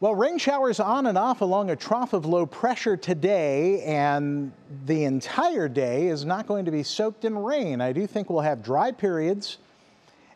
Well, rain showers on and off along a trough of low pressure today, and the entire day is not going to be soaked in rain. I do think we'll have dry periods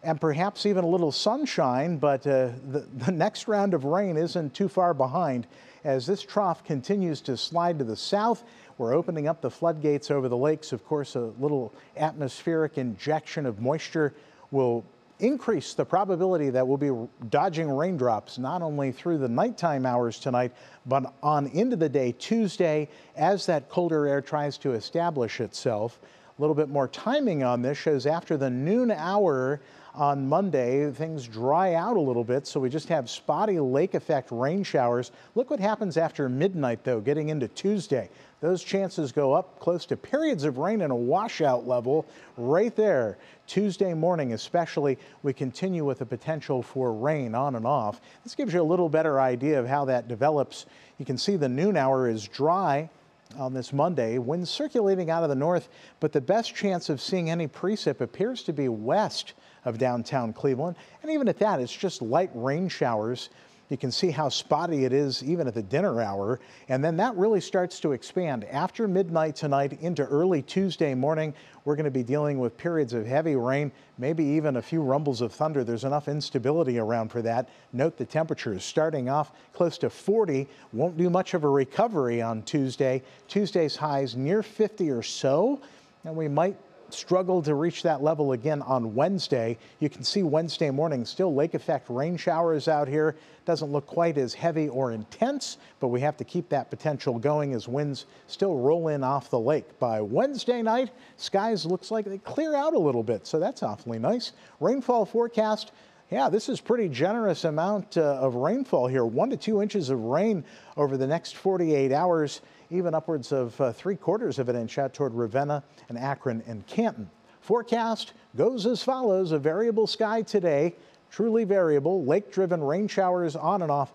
and perhaps even a little sunshine, but uh, the, the next round of rain isn't too far behind. As this trough continues to slide to the south, we're opening up the floodgates over the lakes. Of course, a little atmospheric injection of moisture will increase the probability that we'll be dodging raindrops not only through the nighttime hours tonight, but on into the day Tuesday as that colder air tries to establish itself. A little bit more timing on this shows after the noon hour on Monday, things dry out a little bit, so we just have spotty lake effect rain showers. Look what happens after midnight, though, getting into Tuesday. Those chances go up close to periods of rain and a washout level right there. Tuesday morning, especially, we continue with the potential for rain on and off. This gives you a little better idea of how that develops. You can see the noon hour is dry on this Monday. Winds circulating out of the north, but the best chance of seeing any precip appears to be west of downtown Cleveland. And even at that, it's just light rain showers. You can see how spotty it is even at the dinner hour. And then that really starts to expand. After midnight tonight into early Tuesday morning, we're going to be dealing with periods of heavy rain, maybe even a few rumbles of thunder. There's enough instability around for that. Note the temperatures starting off close to 40. Won't do much of a recovery on Tuesday. Tuesday's highs near 50 or so. And we might struggle to reach that level again on Wednesday. You can see Wednesday morning still lake effect rain showers out here. Doesn't look quite as heavy or intense, but we have to keep that potential going as winds still roll in off the lake. By Wednesday night, skies looks like they clear out a little bit, so that's awfully nice. Rainfall forecast yeah, this is pretty generous amount uh, of rainfall here. One to two inches of rain over the next 48 hours, even upwards of uh, three quarters of an inch out toward Ravenna and Akron and Canton. Forecast goes as follows. A variable sky today, truly variable, lake driven rain showers on and off.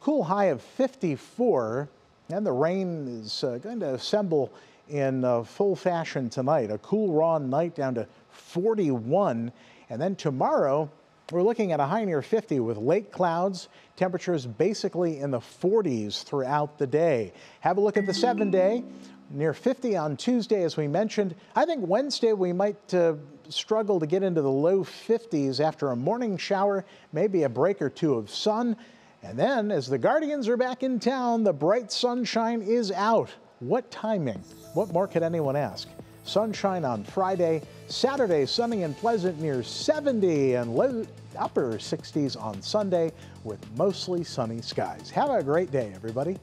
Cool high of 54 and the rain is uh, going to assemble in uh, full fashion tonight. A cool raw night down to 41 and then tomorrow we're looking at a high near 50 with late clouds, temperatures basically in the 40s throughout the day. Have a look at the seven day, near 50 on Tuesday, as we mentioned. I think Wednesday we might uh, struggle to get into the low 50s after a morning shower, maybe a break or two of sun. And then, as the Guardians are back in town, the bright sunshine is out. What timing? What more could anyone ask? Sunshine on Friday. Saturday, sunny and pleasant near 70 and low, upper 60s on Sunday with mostly sunny skies. Have a great day, everybody.